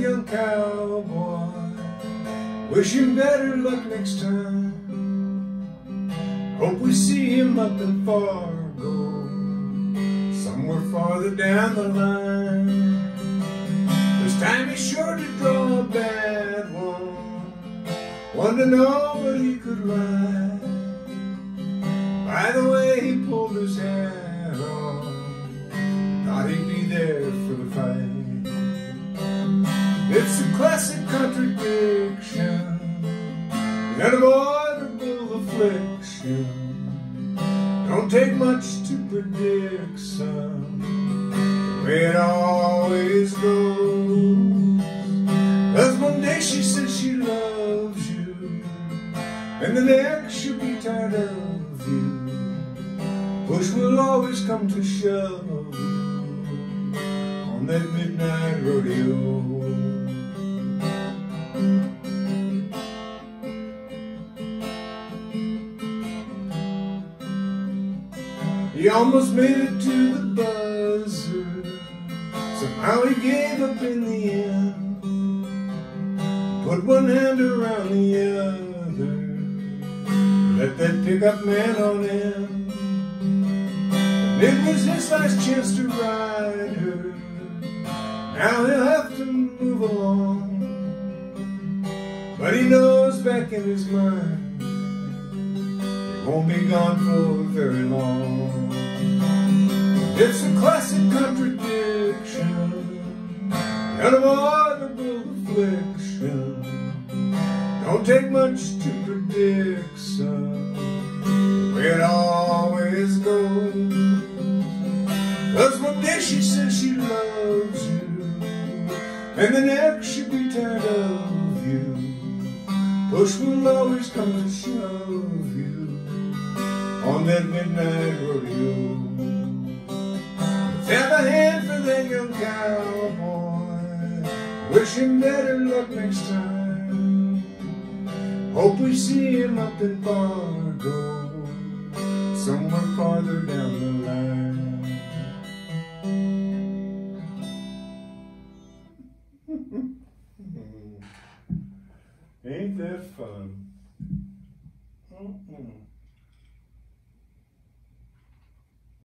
young cowboy. Wish him better luck next time. Hope we see him up in Fargo, somewhere farther down the line. This time he's sure to draw a bad one, one to know what he could ride. By the way he pulled his hat off, thought he'd be there for unavoidable affliction. Don't take much to predict, way it always goes. Cause one day she says she loves you, and the next she'll be tired of you. Push will always come to shove on that midnight rodeo. He almost made it to the buzzer. Somehow he gave up in the end. Put one hand around the other. Let that pickup man on in. And it was his last chance to ride her. Now he'll have to move along. But he knows back in his mind won't be gone for very long. It's a classic contradiction, unavoidable affliction. Don't take much to predict, son, the it always goes. Cause one day she says she loves you, and the next she'll be tired of you. Push will always come to shove you on that midnight rodeo. Tap a hand for that young cowboy, wish him better luck next time. Hope we see him up in Fargo, somewhere farther down the line. Ain't that fun? Mm.